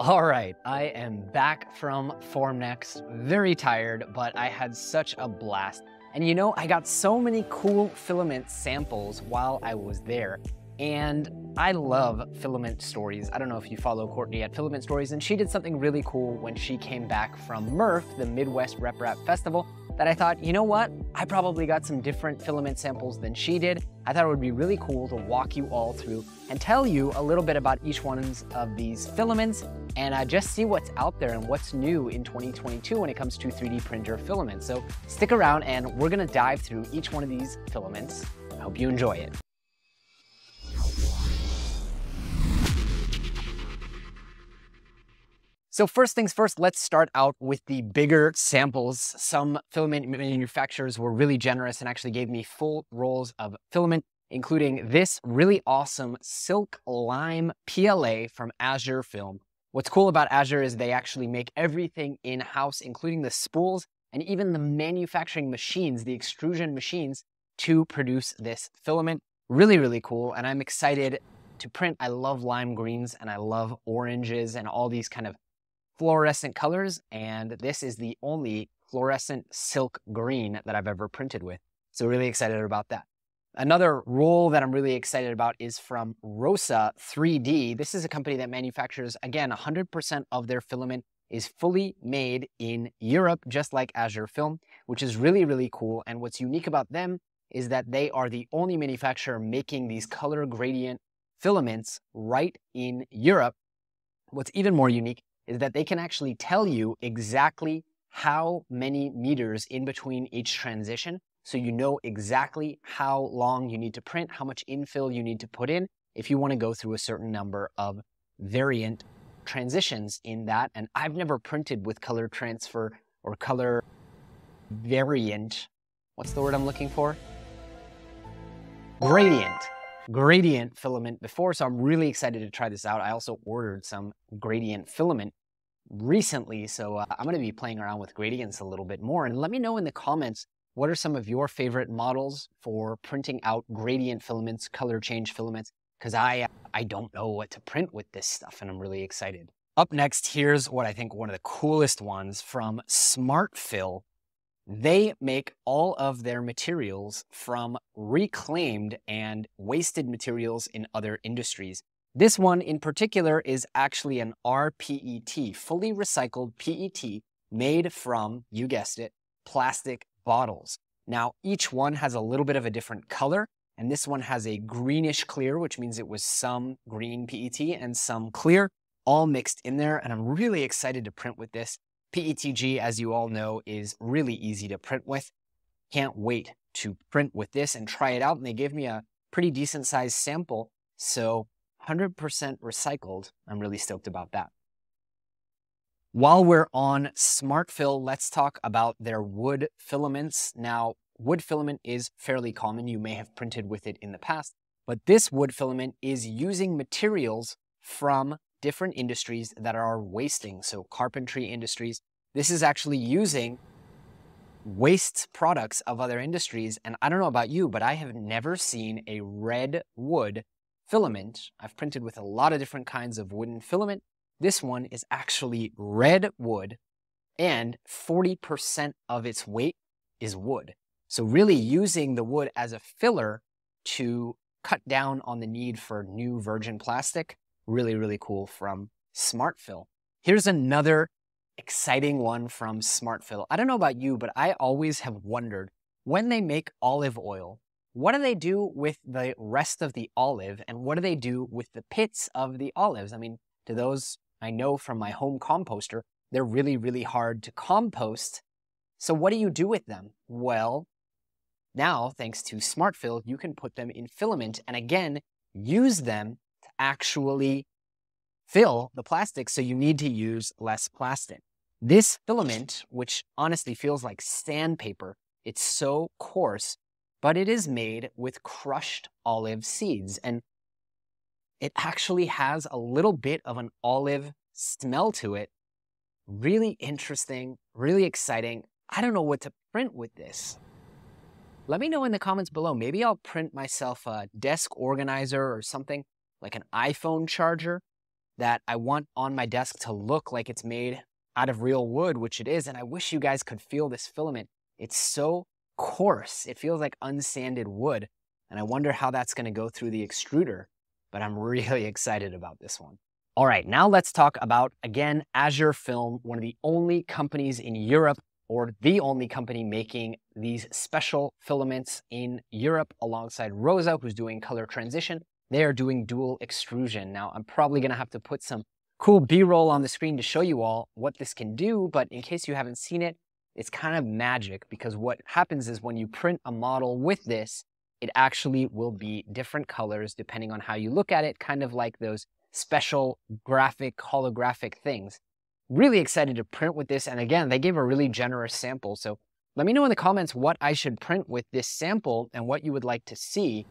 All right, I am back from Formnext, very tired, but I had such a blast. And you know, I got so many cool filament samples while I was there. And I love filament stories. I don't know if you follow Courtney at Filament Stories, and she did something really cool when she came back from MRF, the Midwest RepRap Festival, that I thought, you know what? I probably got some different filament samples than she did. I thought it would be really cool to walk you all through and tell you a little bit about each one of these filaments and uh, just see what's out there and what's new in 2022 when it comes to 3D printer filaments. So stick around and we're gonna dive through each one of these filaments. I hope you enjoy it. So first things first, let's start out with the bigger samples. Some filament manufacturers were really generous and actually gave me full rolls of filament, including this really awesome Silk Lime PLA from AzureFilm. What's cool about Azure is they actually make everything in-house, including the spools and even the manufacturing machines, the extrusion machines to produce this filament. Really, really cool. And I'm excited to print. I love lime greens and I love oranges and all these kind of fluorescent colors, and this is the only fluorescent silk green that I've ever printed with. So really excited about that. Another roll that I'm really excited about is from Rosa 3D. This is a company that manufactures, again, 100% of their filament is fully made in Europe, just like AzureFilm, which is really, really cool. And what's unique about them is that they are the only manufacturer making these color gradient filaments right in Europe. What's even more unique is that they can actually tell you exactly how many meters in between each transition. So you know exactly how long you need to print, how much infill you need to put in if you want to go through a certain number of variant transitions in that. And I've never printed with color transfer or color variant. What's the word I'm looking for? Gradient gradient filament before, so I'm really excited to try this out. I also ordered some gradient filament recently, so uh, I'm going to be playing around with gradients a little bit more. And let me know in the comments what are some of your favorite models for printing out gradient filaments, color change filaments, because I, I don't know what to print with this stuff, and I'm really excited. Up next, here's what I think one of the coolest ones from SmartFil they make all of their materials from reclaimed and wasted materials in other industries. This one in particular is actually an RPET, fully recycled PET made from, you guessed it, plastic bottles. Now, each one has a little bit of a different color, and this one has a greenish clear, which means it was some green PET and some clear, all mixed in there. And I'm really excited to print with this. PETG, as you all know, is really easy to print with. Can't wait to print with this and try it out. And they gave me a pretty decent sized sample. So 100% recycled. I'm really stoked about that. While we're on SmartFil, let's talk about their wood filaments. Now, wood filament is fairly common. You may have printed with it in the past, but this wood filament is using materials from different industries that are wasting. So carpentry industries. This is actually using waste products of other industries. And I don't know about you, but I have never seen a red wood filament. I've printed with a lot of different kinds of wooden filament. This one is actually red wood and 40% of its weight is wood. So really using the wood as a filler to cut down on the need for new virgin plastic really, really cool from SmartFil. Here's another exciting one from SmartFil. I don't know about you, but I always have wondered when they make olive oil, what do they do with the rest of the olive and what do they do with the pits of the olives? I mean, to those I know from my home composter, they're really, really hard to compost. So what do you do with them? Well, now, thanks to SmartFil, you can put them in filament and again, use them to actually fill the plastic, so you need to use less plastic. This filament, which honestly feels like sandpaper, it's so coarse, but it is made with crushed olive seeds. And it actually has a little bit of an olive smell to it. Really interesting, really exciting. I don't know what to print with this. Let me know in the comments below. Maybe I'll print myself a desk organizer or something like an iPhone charger. that I want on my desk to look like it's made out of real wood, which it is. And I wish you guys could feel this filament. It's so coarse. It feels like unsanded wood. And I wonder how that's going to go through the extruder. But I'm really excited about this one. All right, now let's talk about, again, AzureFilm, one of the only companies in Europe or the only company making these special filaments in Europe alongside Rosa, who's doing color transition. They are doing dual extrusion. Now, I'm probably gonna have to put some cool B-roll on the screen to show you all what this can do, but in case you haven't seen it, it's kind of magic because what happens is when you print a model with this, it actually will be different colors depending on how you look at it, kind of like those special graphic, holographic things. Really excited to print with this. And again, they gave a really generous sample. So let me know in the comments what I should print with this sample and what you would like to see.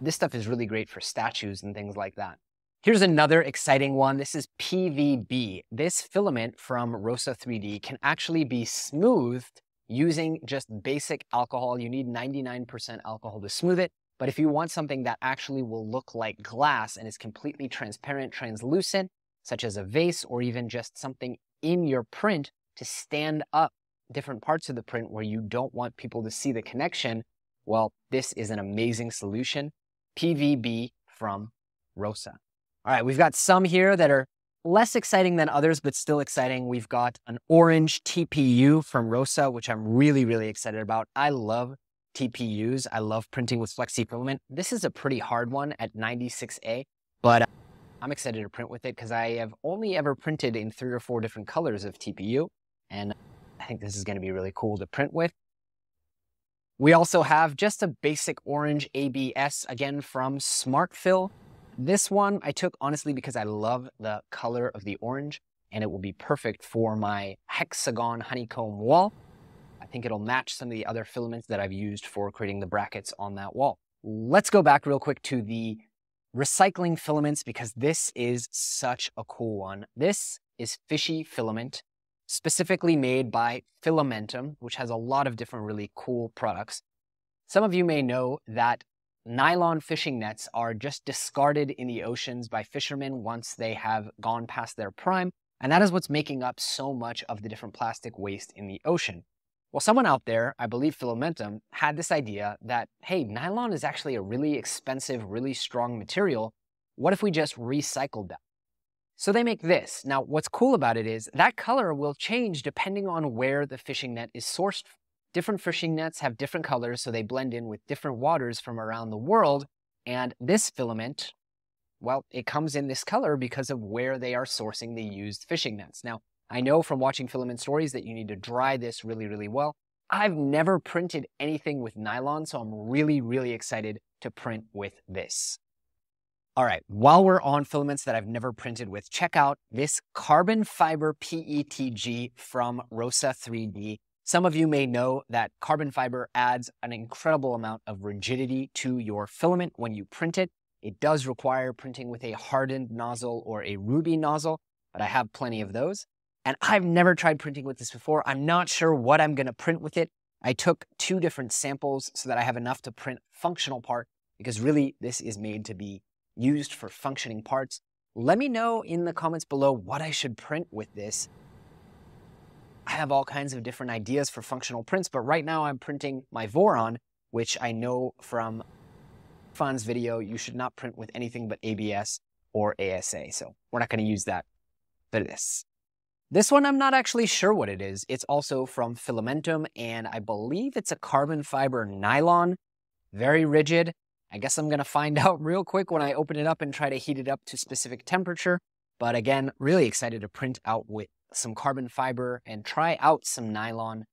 This stuff is really great for statues and things like that. Here's another exciting one. This is PVB. This filament from Rosa 3D can actually be smoothed using just basic alcohol. You need 99% alcohol to smooth it. But if you want something that actually will look like glass and is completely transparent, translucent, such as a vase or even just something in your print to stand up different parts of the print where you don't want people to see the connection, well, this is an amazing solution. PVB from Rosa. All right, we've got some here that are less exciting than others, but still exciting. We've got an orange TPU from Rosa, which I'm really, really excited about. I love TPUs. I love printing with flexi filament. This is a pretty hard one at 96A, but I'm excited to print with it because I have only ever printed in three or four different colors of TPU, and I think this is going to be really cool to print with. We also have just a basic orange ABS, again from SmartFil. This one I took honestly because I love the color of the orange, and it will be perfect for my hexagon honeycomb wall. I think it'll match some of the other filaments that I've used for creating the brackets on that wall. Let's go back real quick to the recycling filaments because this is such a cool one. This is fishy filament, specifically made by Fillamentum, which has a lot of different really cool products. Some of you may know that nylon fishing nets are just discarded in the oceans by fishermen once they have gone past their prime, and that is what's making up so much of the different plastic waste in the ocean. Well, someone out there, I believe Fillamentum, had this idea that, hey, nylon is actually a really expensive, really strong material. What if we just recycled that? So they make this. Now, what's cool about it is that color will change depending on where the fishing net is sourced. Different fishing nets have different colors, so they blend in with different waters from around the world. And this filament, well, it comes in this color because of where they are sourcing the used fishing nets. Now, I know from watching filament stories that you need to dry this really, really well. I've never printed anything with nylon, so I'm really, really excited to print with this. All right, while we're on filaments that I've never printed with, check out this carbon fiber PETG from Rosa 3D. Some of you may know that carbon fiber adds an incredible amount of rigidity to your filament when you print it. It does require printing with a hardened nozzle or a ruby nozzle, but I have plenty of those. And I've never tried printing with this before. I'm not sure what I'm gonna print with it. I took two different samples so that I have enough to print functional part because really this is made to be used for functioning parts. Let me know in the comments below what I should print with this. I have all kinds of different ideas for functional prints, but right now I'm printing my Voron, which I know from Fan's video, you should not print with anything but ABS or ASA. So we're not gonna use that for this. This one, I'm not actually sure what it is. It's also from Fillamentum, and I believe it's a carbon fiber nylon. Very rigid. I guess I'm gonna find out real quick when I open it up and try to heat it up to specific temperature. But again, really excited to print out with some carbon fiber and try out some nylon.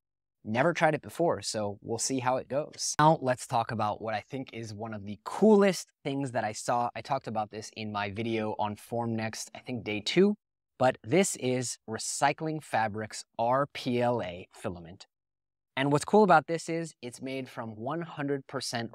Never tried it before, so we'll see how it goes. Now let's talk about what I think is one of the coolest things that I saw. I talked about this in my video on Formnext, I think day two. But this is Recycling Fabrik's RPLA filament. And what's cool about this is it's made from 100%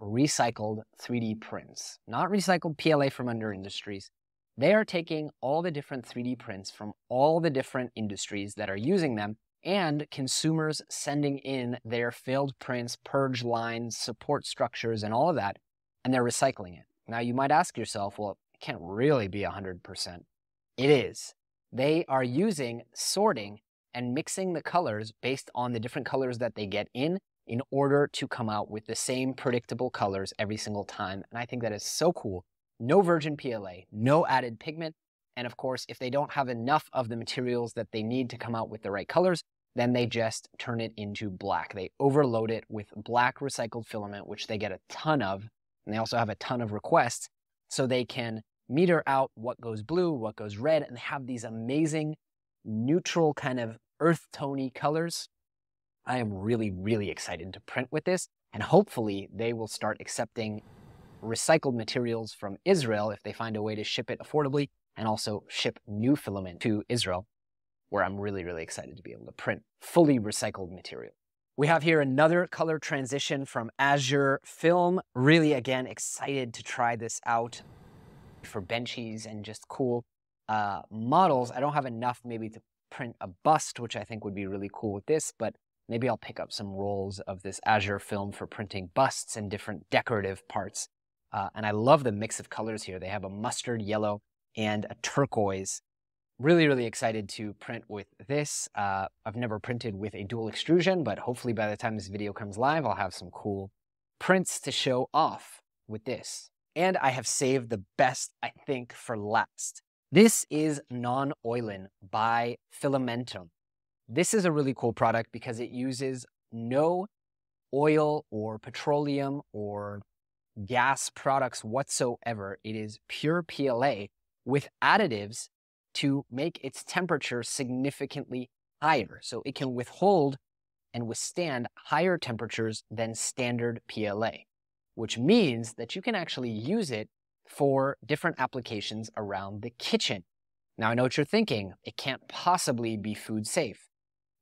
recycled 3D prints, not recycled PLA from under industries. They are taking all the different 3D prints from all the different industries that are using them and consumers sending in their failed prints, purge lines, support structures, and all of that, and they're recycling it. Now you might ask yourself, well, it can't really be 100%. It is. They are using sorting and mixing the colors based on the different colors that they get in in order to come out with the same predictable colors every single time. And I think that is so cool. No virgin PLA, no added pigment. And of course, if they don't have enough of the materials that they need to come out with the right colors, then they just turn it into black. They overload it with black recycled filament, which they get a ton of. And they also have a ton of requests. So they can meter out what goes blue, what goes red, and have these amazing neutral kind of earth tony colors. I am really, really excited to print with this. And hopefully they will start accepting recycled materials from Israel if they find a way to ship it affordably and also ship new filament to Israel, where I'm really, really excited to be able to print fully recycled material. We have here another color transition from AzureFilm. Really, again, excited to try this out for benchies and just cool uh, models. I don't have enough maybe to print a bust, which I think would be really cool with this, but maybe I'll pick up some rolls of this AzureFilm for printing busts and different decorative parts. Uh, and I love the mix of colors here. They have a mustard yellow and a turquoise. Really, really excited to print with this. Uh, I've never printed with a dual extrusion, but hopefully by the time this video comes live, I'll have some cool prints to show off with this. And I have saved the best, I think, for last. This is Non-Oilen by Fillamentum. This is a really cool product because it uses no oil or petroleum or gas products whatsoever. It is pure PLA with additives to make its temperature significantly higher. So it can withhold and withstand higher temperatures than standard PLA which means that you can actually use it for different applications around the kitchen. Now, I know what you're thinking. It can't possibly be food safe,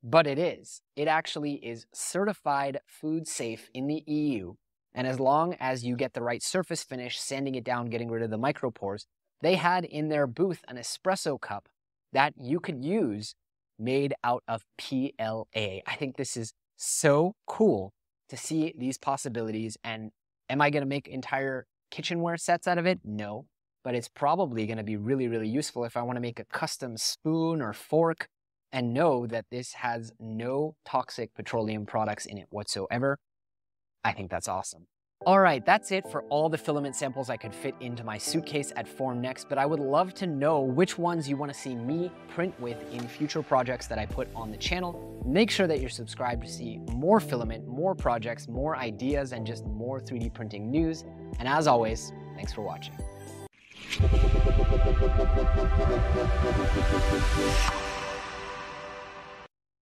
but it is. It actually is certified food safe in the EU. And as long as you get the right surface finish, sanding it down, getting rid of the micropores, they had in their booth an espresso cup that you could use made out of PLA. I think this is so cool to see these possibilities and Am I going to make entire kitchenware sets out of it? No. But it's probably going to be really, really useful if I want to make a custom spoon or fork and know that this has no toxic petroleum products in it whatsoever. I think that's awesome. All right, that's it for all the filament samples I could fit into my suitcase at Formnext, but I would love to know which ones you wanna see me print with in future projects that I put on the channel. Make sure that you're subscribed to see more filament, more projects, more ideas, and just more 3D printing news. And as always, thanks for watching.